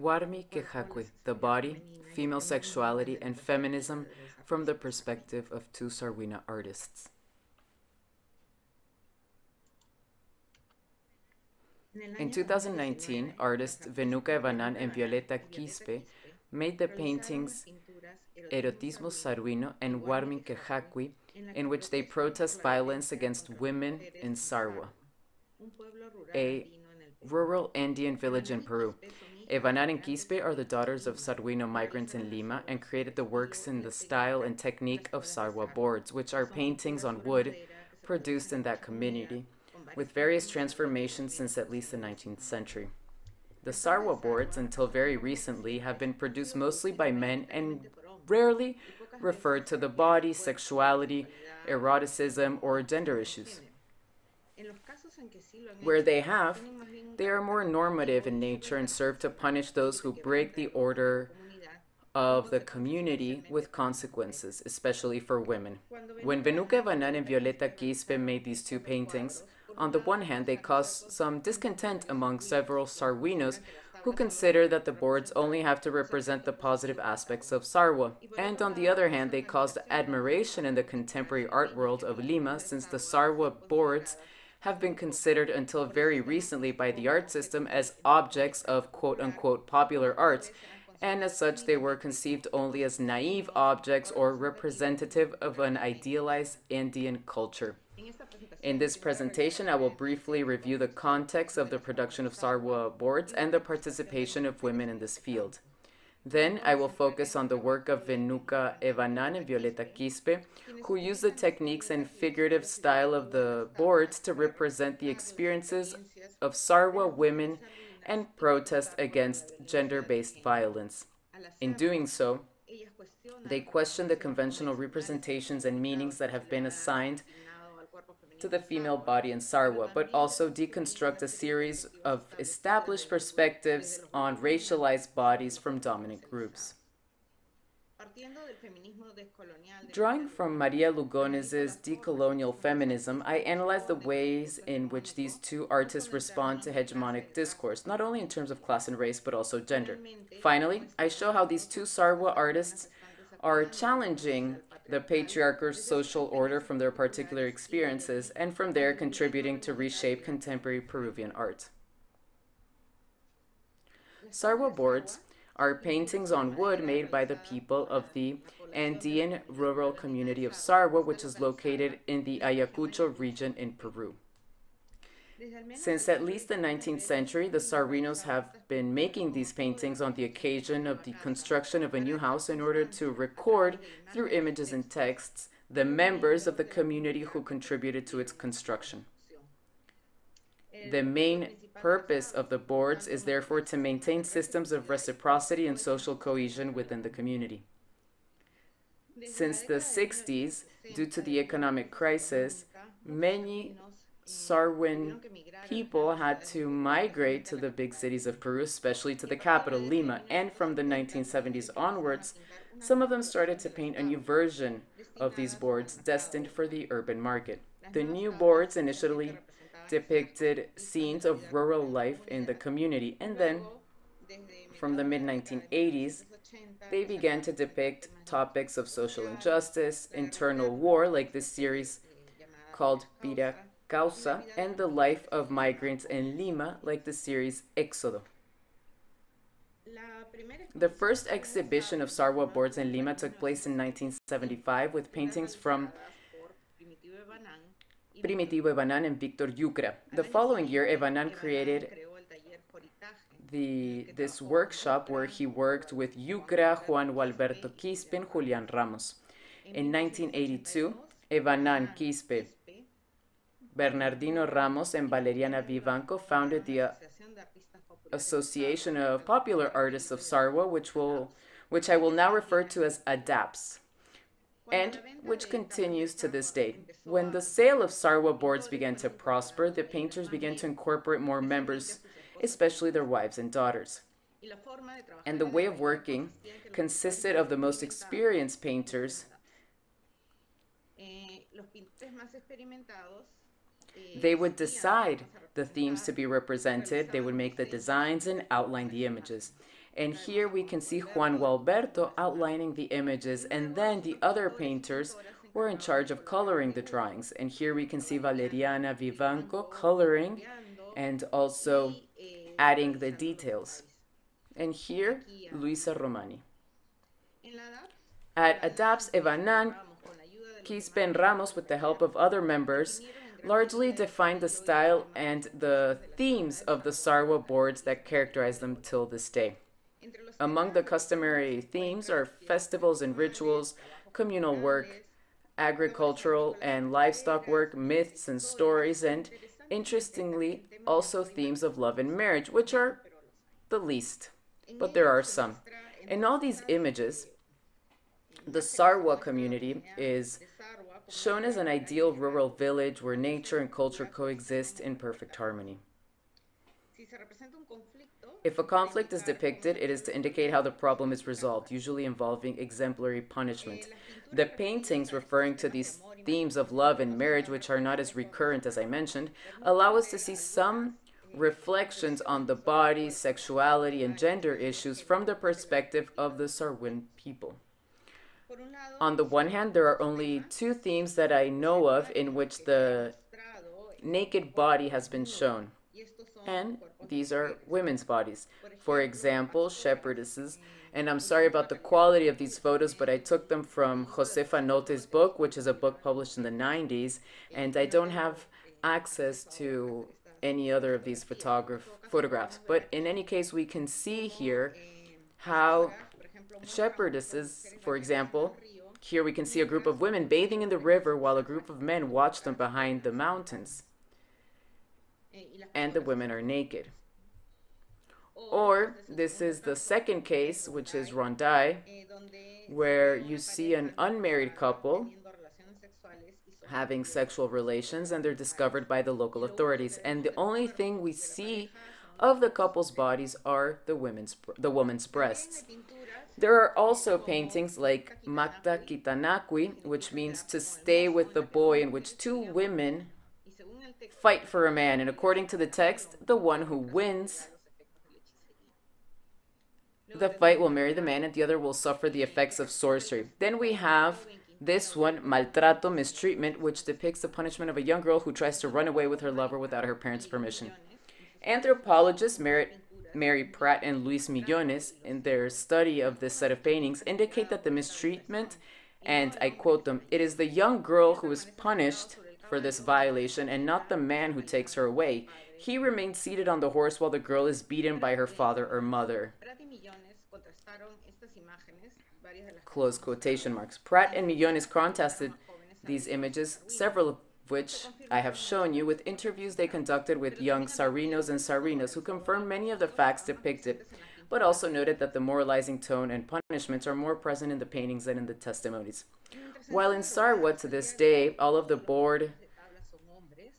Warmi Quejakui, The Body, Female Sexuality, and Feminism from the Perspective of Two Sarhuina Artists. In 2019, artists Venuka Evanan and Violeta Quispe made the paintings Erotismo Sarhuino and Warmi Quejacui, in which they protest violence against women in Sarhua, a rural Andean village in Peru. Evanan and Quispe are the daughters of Sarhuino migrants in Lima and created the works in the style and technique of Sarhua boards, which are paintings on wood produced in that community, with various transformations since at least the 19th century. The Sarhua boards, until very recently, have been produced mostly by men and rarely referred to the body, sexuality, eroticism, or gender issues. Where they have, they are more normative in nature and serve to punish those who break the order of the community with consequences, especially for women. When Venuca Evanan and Violeta Quispe made these two paintings, on the one hand, they caused some discontent among several Sarhuinos who consider that the boards only have to represent the positive aspects of Sarhua. And on the other hand, they caused admiration in the contemporary art world of Lima since the Sarhua boards have been considered until very recently by the art system as objects of quote unquote popular arts, and as such they were conceived only as naive objects or representative of an idealized Andean culture. In this presentation, I will briefly review the context of the production of Sarhua boards and the participation of women in this field. Then I will focus on the work of Venuca Evanan and Violeta Quispe, who use the techniques and figurative style of the boards to represent the experiences of Sarhua women and protest against gender-based violence. In doing so, they question the conventional representations and meanings that have been assigned to the female body in Sarhua, but also deconstruct a series of established perspectives on racialized bodies from dominant groups. Drawing from Maria Lugones' decolonial feminism, I analyze the ways in which these two artists respond to hegemonic discourse, not only in terms of class and race, but also gender. Finally, I show how these two Sarhua artists are challenging the patriarchal social order from their particular experiences, and from there contributing to reshape contemporary Peruvian art. Sarhua boards are paintings on wood made by the people of the Andean rural community of Sarhua, which is located in the Ayacucho region in Peru. Since at least the 19th century, the Sarhuinos have been making these paintings on the occasion of the construction of a new house in order to record, through images and texts, the members of the community who contributed to its construction. The main purpose of the boards is therefore to maintain systems of reciprocity and social cohesion within the community. Since the 60s, due to the economic crisis, many Sarwin people had to migrate to the big cities of Peru, especially to the capital, Lima, and from the 1970s onwards, some of them started to paint a new version of these boards destined for the urban market. The new boards initially depicted scenes of rural life in the community, and then from the mid 1980s, they began to depict topics of social injustice, internal war, like this series called Pira Causa, and the life of migrants in Lima, like the series Éxodo. The first exhibition of Sarhua boards in Lima took place in 1975 with paintings from Primitivo Evanan and Victor Yucra. The following year, Evanan created the, this workshop where he worked with Yucra, Juan Gualberto Quispe, and Julian Ramos. In 1982, Evanan Quispe, Bernardino Ramos and Valeriana Vivanco founded the uh, Association of Popular Artists of Sarhua, which will which I will now refer to as ADAPS, and which continues to this day. When the sale of Sarhua boards began to prosper, the painters began to incorporate more members, especially their wives and daughters. And the way of working consisted of the most experienced painters They would decide the themes to be represented, they would make the designs and outline the images. And here we can see Juan Gualberto outlining the images, and then the other painters were in charge of coloring the drawings. And here we can see Valeriana Vivanco coloring and also adding the details. And here, Luisa Romani. At ADAPS, Evanan, Quispe and Ramos, with the help of other members, largely defined the style and the themes of the Sarhua boards that characterize them till this day. Among the customary themes are festivals and rituals, communal work, agricultural and livestock work, myths and stories, and interestingly, also themes of love and marriage, which are the least, but there are some. In all these images, the Sarhua community is shown as an ideal rural village where nature and culture coexist in perfect harmony. If a conflict is depicted, it is to indicate how the problem is resolved, usually involving exemplary punishment. The paintings referring to these themes of love and marriage, which are not as recurrent as I mentioned, allow us to see some reflections on the body, sexuality, and gender issues from the perspective of the Sarwin people. On the one hand, there are only two themes that I know of in which the naked body has been shown and these are women's bodies. For example, shepherdesses. And I'm sorry about the quality of these photos, but I took them from Josefa Nolte's book, which is a book published in the 90s, and I don't have access to any other of these photograph photographs. But in any case, we can see here how shepherdesses, for example, here we can see a group of women bathing in the river while a group of men watch them behind the mountains and the women are naked. Or this is the second case, which is Rondai, where you see an unmarried couple having sexual relations and they're discovered by the local authorities. And the only thing we see of the couple's bodies are the women's the woman's breasts. There are also paintings like Makta Kitanakwi, which means to stay with the boy, in which two women fight for a man, and according to the text, the one who wins the fight will marry the man, and the other will suffer the effects of sorcery. Then we have this one, maltrato, mistreatment, which depicts the punishment of a young girl who tries to run away with her lover without her parents' permission. Anthropologists Mary Pratt and Luis Millones, in their study of this set of paintings, indicate that the mistreatment, and I quote them, it is the young girl who is punished for this violation and not the man who takes her away. He remains seated on the horse while the girl is beaten by her father or mother. Close quotation marks. Pratt and Millones contested these images, several which I have shown you, with interviews they conducted with young Sarinos and Sarinas who confirmed many of the facts depicted, but also noted that the moralizing tone and punishments are more present in the paintings than in the testimonies. While in Sarhua to this day, all of the board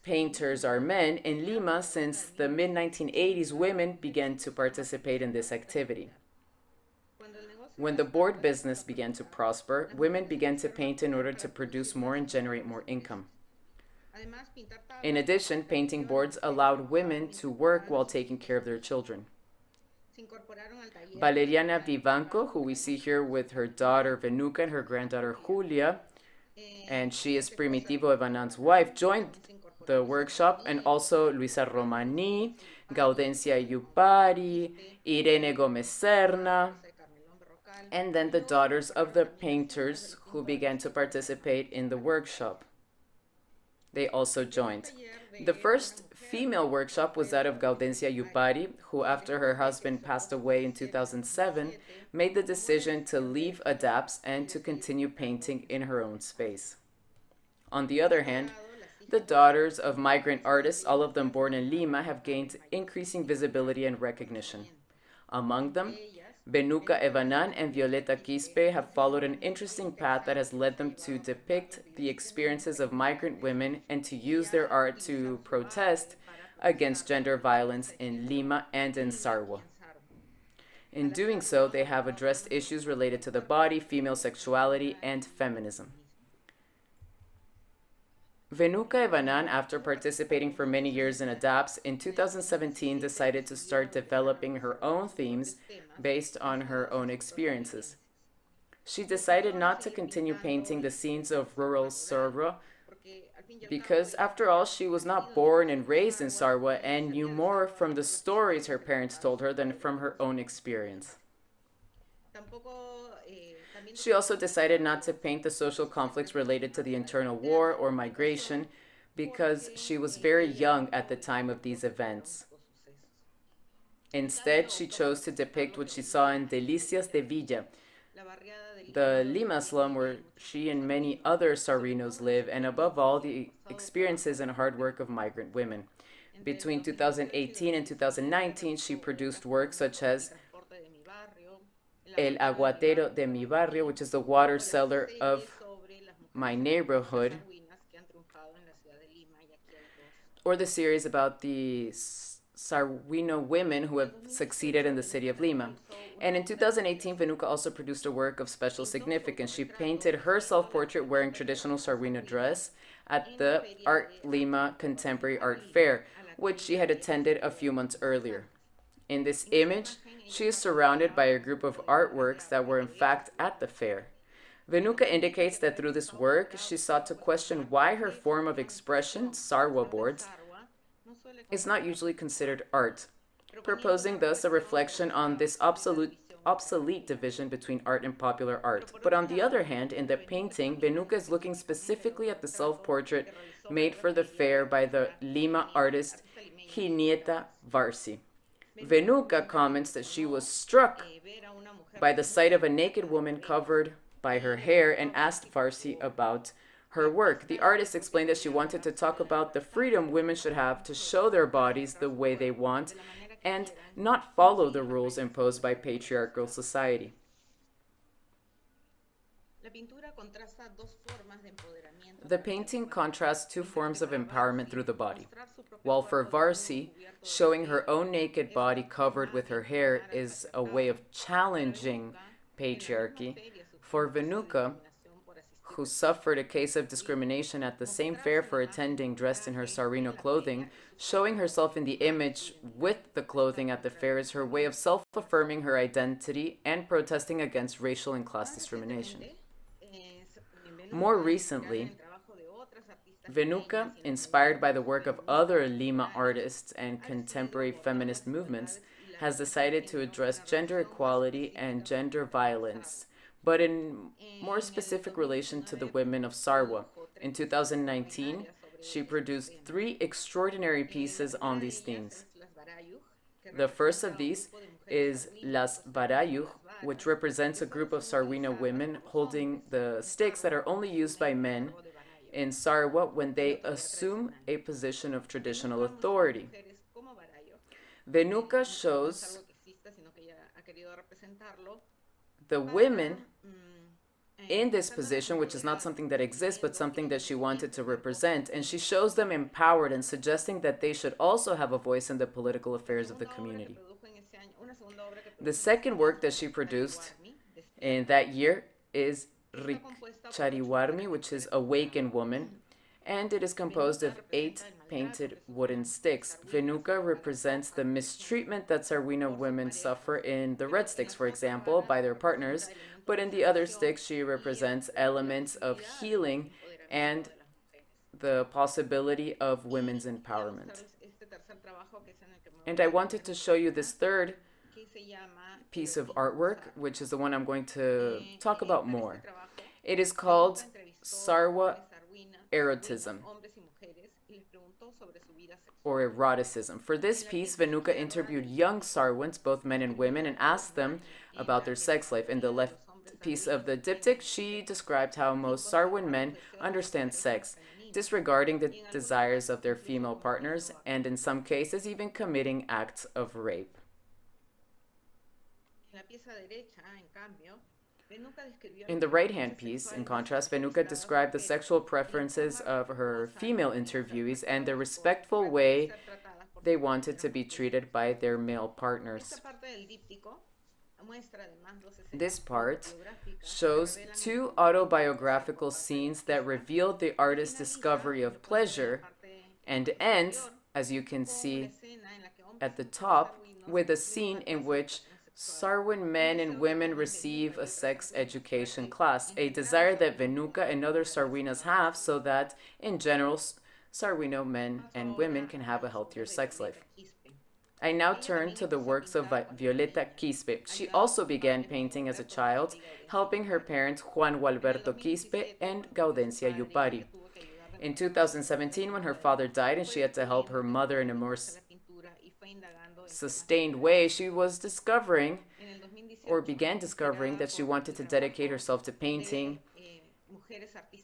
painters are men, in Lima, since the mid 1980s, women began to participate in this activity. When the board business began to prosper, women began to paint in order to produce more and generate more income. In addition, painting boards allowed women to work while taking care of their children. Valeriana Vivanco, who we see here with her daughter Venuca and her granddaughter Julia, and she is Primitivo Evanan's wife, joined the workshop, and also Luisa Romani, Gaudencia Yupari, Irene Gomez Serna, and then the daughters of the painters who began to participate in the workshop. They also joined. The first female workshop was that of Gaudencia Yupari, who, after her husband passed away in 2007, made the decision to leave ADAPS and to continue painting in her own space. On the other hand, the daughters of migrant artists, all of them born in Lima, have gained increasing visibility and recognition. Among them, Venuca Evanan and Violeta Quispe have followed an interesting path that has led them to depict the experiences of migrant women and to use their art to protest against gender violence in Lima and in Sarhua. In doing so, they have addressed issues related to the body, female sexuality, and feminism. Venuca Evanan, after participating for many years in ADAPS, in 2017 decided to start developing her own themes based on her own experiences. She decided not to continue painting the scenes of rural Sarhua because, after all, she was not born and raised in Sarhua and knew more from the stories her parents told her than from her own experience. She also decided not to paint the social conflicts related to the internal war or migration because she was very young at the time of these events. Instead, she chose to depict what she saw in Delicias de Villa, the Lima slum where she and many other Sarinos live, and above all, the experiences and hard work of migrant women. Between 2018 and 2019, she produced works such as El Aguatero de mi Barrio, which is the water cellar of my neighborhood, or the series about the Sarhuino women who have succeeded in the city of Lima. And in 2018, Venuca also produced a work of special significance. She painted her self portrait wearing traditional Sarhuino dress at the Art Lima Contemporary Art Fair, which she had attended a few months earlier. In this image, she is surrounded by a group of artworks that were in fact at the fair. Venuca indicates that through this work, she sought to question why her form of expression, sarhua boards, is not usually considered art, proposing thus a reflection on this obsolete, obsolete division between art and popular art. But on the other hand, in the painting, Venuca is looking specifically at the self-portrait made for the fair by the Lima artist Ginieta Varsi. Venuca comments that she was struck by the sight of a naked woman covered by her hair and asked Varsi about her work. The artist explained that she wanted to talk about the freedom women should have to show their bodies the way they want and not follow the rules imposed by patriarchal society. The painting contrasts two forms of empowerment through the body. While for Varsi, showing her own naked body covered with her hair is a way of challenging patriarchy, for Venuca, who suffered a case of discrimination at the same fair for attending dressed in her Sarino clothing, showing herself in the image with the clothing at the fair is her way of self affirming her identity and protesting against racial and class discrimination. More recently, Venuca, inspired by the work of other Lima artists and contemporary feminist movements, has decided to address gender equality and gender violence but in more specific relation to the women of Sarhua. In 2019, she produced three extraordinary pieces on these themes. The first of these is Las Barayuj, which represents a group of Sarhuina women holding the sticks that are only used by men in Sarhua when they assume a position of traditional authority. Venuca shows the women in this position, which is not something that exists, but something that she wanted to represent. And she shows them empowered and suggesting that they should also have a voice in the political affairs of the community. The second work that she produced in that year is Richariwarmi, which is Awakened Woman, and it is composed of eight painted wooden sticks. Venuca represents the mistreatment that Sarhuina women suffer in the red sticks, for example, by their partners, but in the other sticks, she represents elements of healing and the possibility of women's empowerment. And I wanted to show you this third piece of artwork, which is the one I'm going to talk about more. It is called Sarhua Erotism or eroticism. For this piece, Venuca interviewed young Sarwans, both men and women, and asked them about their sex life. In the left piece of the diptych, she described how most Sarwan men understand sex, disregarding the desires of their female partners, and in some cases, even committing acts of rape. In the right hand piece, in contrast, Venuca described the sexual preferences of her female interviewees and the respectful way they wanted to be treated by their male partners. This part shows two autobiographical scenes that reveal the artist's discovery of pleasure and ends, as you can see at the top, with a scene in which Sarwin men and women receive a sex education class, a desire that Venuca and other Sarhuinas have so that, in general, Sarhuino men and women can have a healthier sex life. I now turn to the works of Violeta Quispe. She also began painting as a child, helping her parents Juan Gualberto Quispe and Gaudencia Yupari. In 2017, when her father died and she had to help her mother in a more sustained way, she was discovering or began discovering that she wanted to dedicate herself to painting.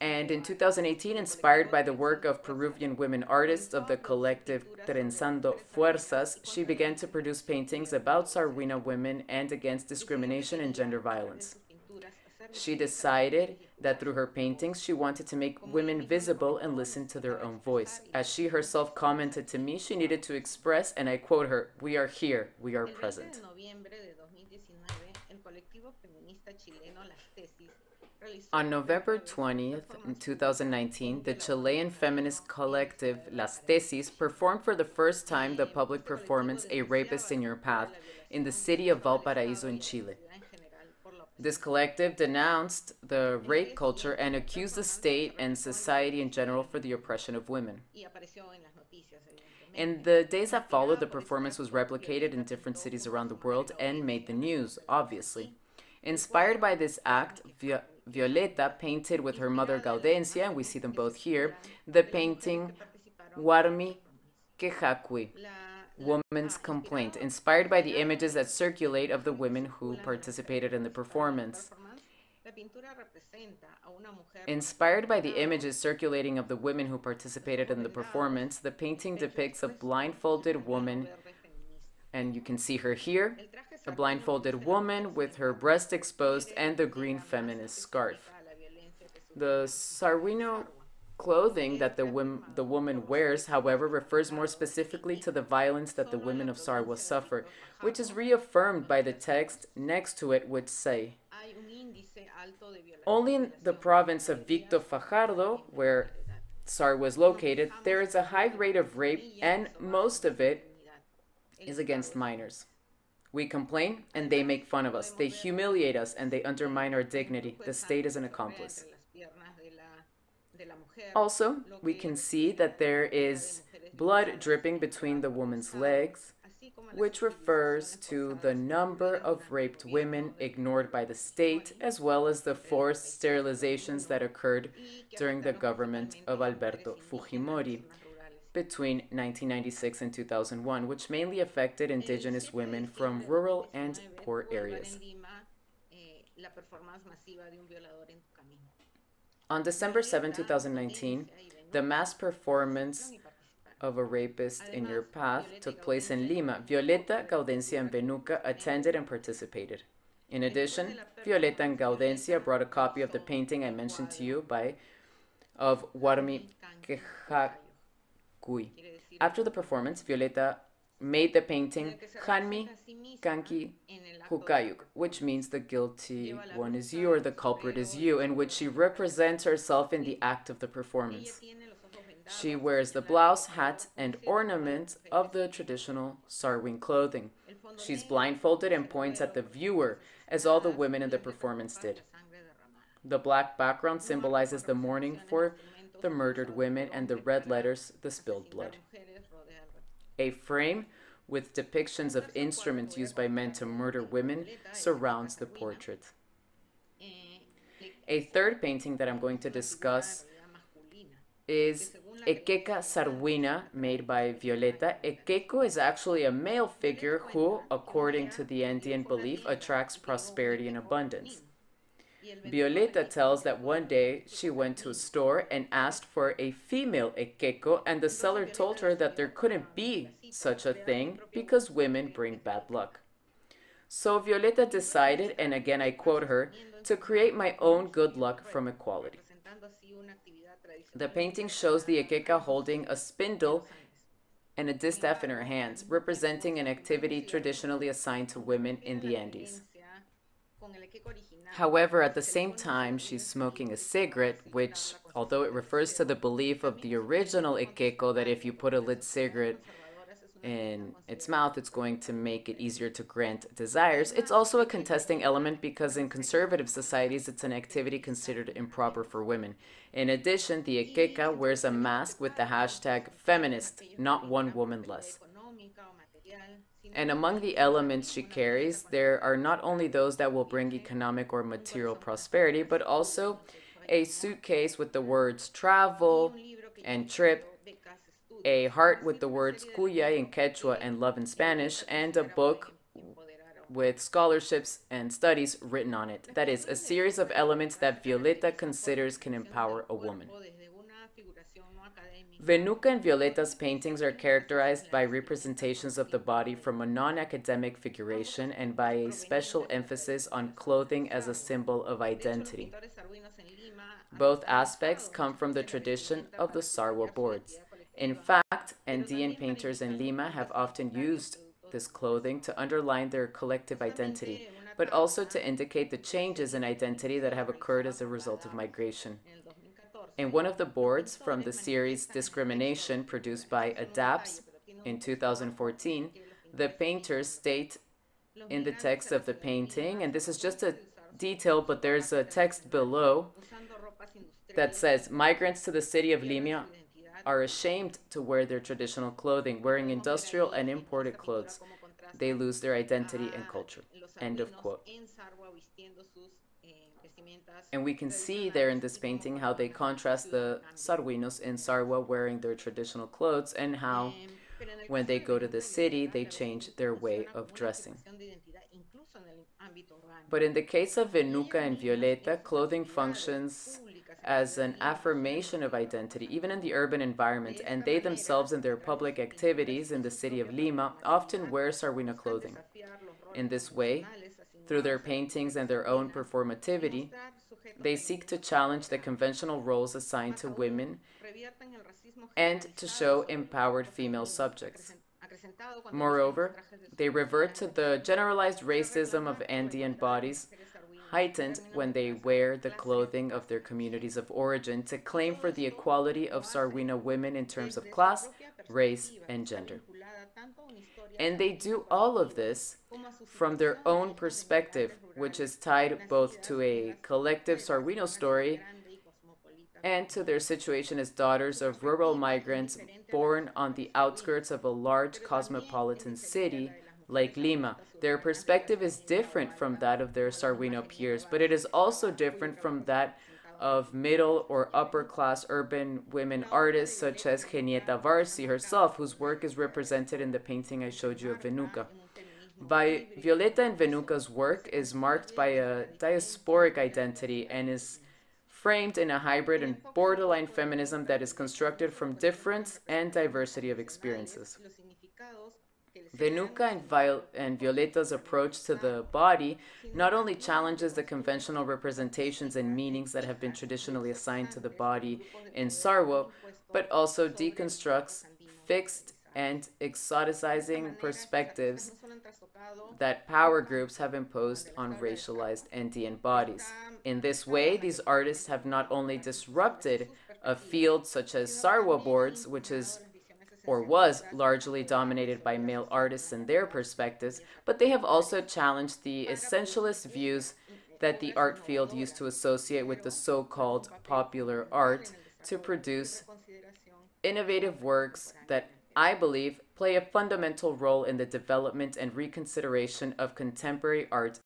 And in 2018, inspired by the work of Peruvian women artists of the collective Trenzando Fuerzas, she began to produce paintings about Sarhuina women and against discrimination and gender violence. She decided that through her paintings, she wanted to make women visible and listen to their own voice. As she herself commented to me, she needed to express, and I quote her, We are here, we are present. On November 20th, 2019, the Chilean feminist collective Las Tesis performed for the first time the public performance A Rapist in Your Path in the city of Valparaiso in Chile. This collective denounced the rape culture and accused the state and society in general for the oppression of women. In the days that followed, the performance was replicated in different cities around the world and made the news, obviously. Inspired by this act, Violeta painted with her mother Gaudencia, and we see them both here, the painting Warmi Quejakui, Woman's Complaint, inspired by the images that circulate of the women who participated in the performance. Inspired by the images circulating of the women who participated in the performance, the painting depicts a blindfolded woman, and you can see her here, a blindfolded woman with her breast exposed and the green feminist scarf. The Sarhuino clothing that the, wom- the woman wears, however, refers more specifically to the violence that the women of Sarhua suffer, which is reaffirmed by the text next to it, which say, Only in the province of Victor Fajardo, where Sar was located, there is a high rate of rape, and most of it is against minors. We complain and they make fun of us. They humiliate us and they undermine our dignity. The state is an accomplice. Also, we can see that there is blood dripping between the woman's legs, which refers to the number of raped women ignored by the state, as well as the forced sterilizations that occurred during the government of Alberto Fujimori between 1996 and 2001, which mainly affected indigenous women from rural and poor areas. On December 7, 2019, the mass performance of a rapist in your path took place in Lima. Violeta, Gaudencia, and Venuca attended and participated. In addition, Violeta and Gaudencia brought a copy of the painting I mentioned to you by of Warmi Quejakui. After the performance, Violeta made the painting Hanmi Kanki Hukayuk, which means the guilty one is you or the culprit is you, in which she represents herself in the act of the performance. She wears the blouse, hat, and ornament of the traditional Sarwin clothing. She's blindfolded and points at the viewer, as all the women in the performance did. The black background symbolizes the mourning for the murdered women and the red letters, the spilled blood. A frame with depictions of instruments used by men to murder women surrounds the portrait. A third painting that I'm going to discuss is Ekeka Sarhuina, made by Violeta. Ekeko is actually a male figure who, according to the Andean belief, attracts prosperity and abundance. Violeta tells that one day she went to a store and asked for a female ekeko, and the seller told her that there couldn't be such a thing because women bring bad luck. So Violeta decided, and again I quote her, to create my own good luck from equality. The painting shows the ekeka holding a spindle and a distaff in her hands, representing an activity traditionally assigned to women in the Andes. However, at the same time, she's smoking a cigarette, which, although it refers to the belief of the original Ekeko that if you put a lit cigarette in its mouth, it's going to make it easier to grant desires. It's also a contesting element because in conservative societies, it's an activity considered improper for women. In addition, the Ekeka wears a mask with the hashtag feminist, not one woman less. And among the elements she carries, there are not only those that will bring economic or material prosperity, but also a suitcase with the words travel and trip a heart with the words Kuya in Quechua and love in Spanish, and a book with scholarships and studies written on it. That is, a series of elements that Violeta considers can empower a woman. Venuca and Violeta's paintings are characterized by representations of the body from a non academic figuration and by a special emphasis on clothing as a symbol of identity. Both aspects come from the tradition of the Sarhua boards. In fact, Andean painters in Lima have often used this clothing to underline their collective identity, but also to indicate the changes in identity that have occurred as a result of migration. In one of the boards from the series Discrimination produced by ADAPS in 2014, the painters state in the text of the painting, and this is just a detail, but there's a text below that says migrants to the city of Lima are ashamed to wear their traditional clothing, wearing industrial and imported clothes. They lose their identity and culture. End of quote. And we can see there in this painting how they contrast the Sarhuinos in Sarhua wearing their traditional clothes and how when they go to the city, they change their way of dressing. But in the case of Venuca and Violeta, clothing functions as an affirmation of identity, even in the urban environment, and they themselves in their public activities in the city of Lima often wear Sarhuino clothing. In this way, through their paintings and their own performativity, they seek to challenge the conventional roles assigned to women and to show empowered female subjects. Moreover, they revert to the generalized racism of Andean bodies heightened when they wear the clothing of their communities of origin to claim for the equality of Sarhuina women in terms of class, race, and gender. And they do all of this from their own perspective, which is tied both to a collective Sarhuino story and to their situation as daughters of rural migrants born on the outskirts of a large cosmopolitan city like Lima. Their perspective is different from that of their Sarhuino peers, but it is also different from that of middle or upper class urban women artists such as Genieta Varsi herself, whose work is represented in the painting I showed you of Venuca. By Violeta and Venuca's work is marked by a diasporic identity and is framed in a hybrid and borderline feminism that is constructed from difference and diversity of experiences. Venuca and, Viol- and Violeta's approach to the body not only challenges the conventional representations and meanings that have been traditionally assigned to the body in Sarwo, but also deconstructs fixed and exoticizing perspectives that power groups have imposed on racialized Andean bodies. In this way, these artists have not only disrupted a field such as Sarhua boards, which is or was largely dominated by male artists and their perspectives, but they have also challenged the essentialist views that the art field used to associate with the so called popular art to produce innovative works that I believe play a fundamental role in the development and reconsideration of contemporary art